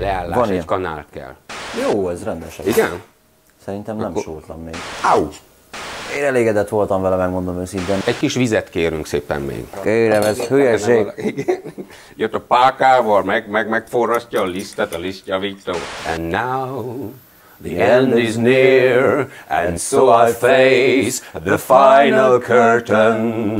leállás, Van egy ilyen. kanál kell. Jó, ez rendesen. Igen? Szerintem nem Akkor- sótlan még. Au! Én elégedett voltam vele, megmondom őszintén. Egy kis vizet kérünk szépen még. Kérem, ez hülyeség. Igen. Jött a pákával, meg, meg, megforrasztja a lisztet, a lisztjavító. And now the end is near, and so I face the final curtain.